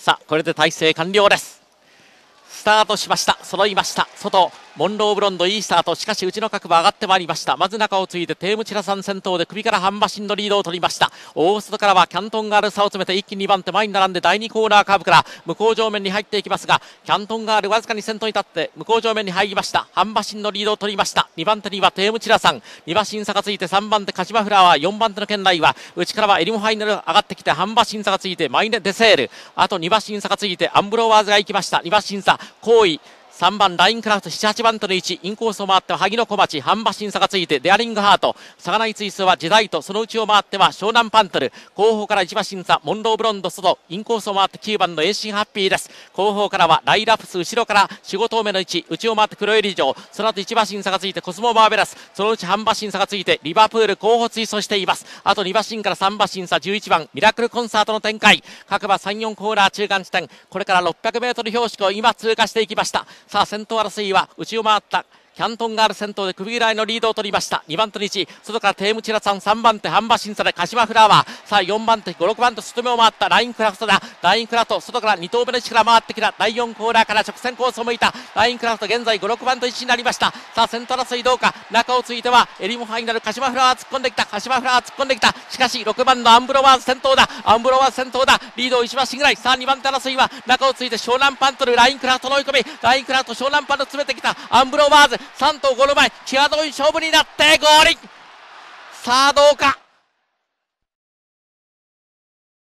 さあこれで体勢完了です。スタートしました。揃いました。外。モンローブロンドいいスタート。しかし内の角馬上がってまいりました。まず中をついてテームチラさん先頭で首から半馬身のリードを取りました。大外からはキャントンガール差を詰めて一気に2番手前に並んで第2コーナーカーブから向こう上面に入っていきますがキャントンガールわずかに先頭に立って向こう上面に入りました。半馬身のリードを取りました。2番手にはテームチラさん。2馬身差がついて3番手鹿島フラワー4番手の圏内は内からはエリモファイナル上がってきて半馬身差がついてマイネデセール。あと2馬身差がついてアンブロワーズが行きました。2馬身差行為3番ラインクラフト7、8番との位置、インコースを回っては萩野小町、半馬審査がついて、デアリングハート、サガナイツイスは時代と、その内を回っては湘南パントル、後方から1馬審査、モンローブロンド外、インコースを回って9番のエンシンハッピーです。後方からはライラプス、後ろから4、5頭目の位置、内を回って黒エリ城、その後1馬審査がついてコスモマーベラス、そのうち半馬審査がついてリバプール後方追走しています。あと2馬審から3馬審査11番、ミラクルコンサートの展開、各馬3、4コーナー中間地点、これから600メートル標識を今通過していきました。さあ、先頭争いは内を回ったキャントンガール先頭で首ぐらいのリードを取りました。2番手に1外からテイエムチュラサン3番手半馬身差でカシマフラワー。さあ4番手5、6番手外目を回ったラインクラフトだ。ラインクラフト外から2頭目の位置から回ってきた。第4コーナーから直線コースを向いた。ラインクラフト現在5、6番手位になりました。さあ先頭争いどうか中をついてはエリモファイナルカシマフラワー突っ込んできた。カシマフラワー突っ込んできた。しかし6番のアンブロワーズ先頭だ。アンブロワーズ先頭だ。リードを1馬身ぐらいさあ2番手争いは中をついてショウナンパントルラインクラフトの追い込み。ラインクラフトショウナンパントル詰めてきた。アンブロワーズ3頭ゴール前際どい勝負になってゴールさあどうか。